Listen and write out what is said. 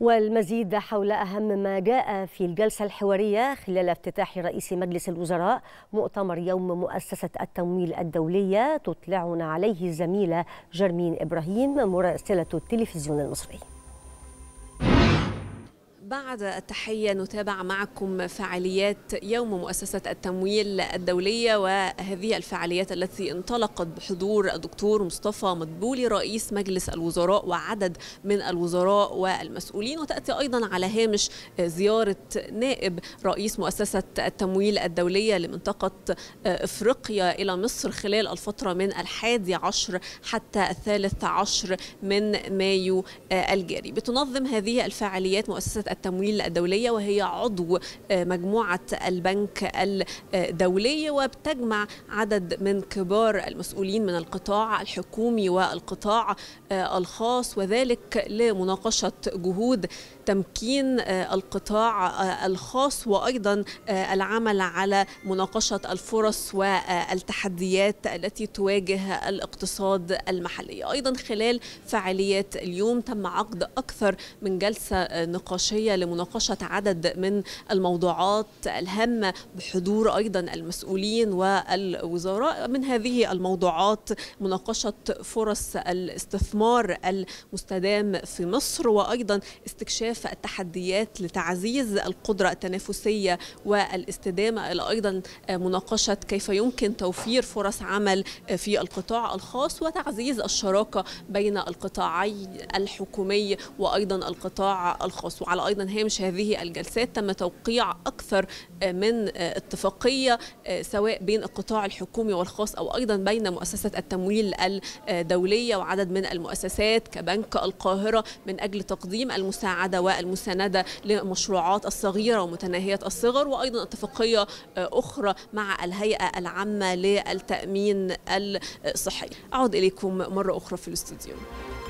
والمزيد حول أهم ما جاء في الجلسة الحوارية خلال افتتاح رئيس مجلس الوزراء مؤتمر يوم مؤسسة التمويل الدولية تطلعنا عليه الزميلة جرمين إبراهيم مراسلة التلفزيون المصري. بعد التحية نتابع معكم فعاليات يوم مؤسسة التمويل الدولية وهذه الفعاليات التي انطلقت بحضور الدكتور مصطفى مدبولي رئيس مجلس الوزراء وعدد من الوزراء والمسؤولين. وتأتي أيضا على هامش زيارة نائب رئيس مؤسسة التمويل الدولية لمنطقة إفريقيا إلى مصر خلال الفترة من الحادي عشر حتى الثالث عشر من مايو الجاري. بتنظم هذه الفعاليات مؤسسة التمويل الدولية وهي عضو مجموعة البنك الدولي وبتجمع عدد من كبار المسؤولين من القطاع الحكومي والقطاع الخاص وذلك لمناقشة جهود تمكين القطاع الخاص وأيضا العمل على مناقشة الفرص والتحديات التي تواجه الاقتصاد المحلي. أيضا خلال فعاليات اليوم تم عقد أكثر من جلسة نقاشيه لمناقشة عدد من الموضوعات الهامه بحضور أيضا المسؤولين والوزراء. من هذه الموضوعات مناقشة فرص الاستثمار المستدام في مصر وأيضا استكشاف التحديات لتعزيز القدرة التنافسية والاستدامة إلى أيضا مناقشة كيف يمكن توفير فرص عمل في القطاع الخاص وتعزيز الشراكة بين القطاعي الحكومي وأيضا القطاع الخاص. وعلى أيضا هامش هذه الجلسات تم توقيع أكثر من اتفاقية سواء بين القطاع الحكومي والخاص أو أيضا بين مؤسسة التمويل الدولية وعدد من المؤسسات كبنك القاهرة من أجل تقديم المساعدة والمساندة للمشروعات الصغيرة ومتناهية الصغر وأيضا اتفاقية أخرى مع الهيئة العامة للتأمين الصحي. أعود إليكم مرة أخرى في الاستوديو.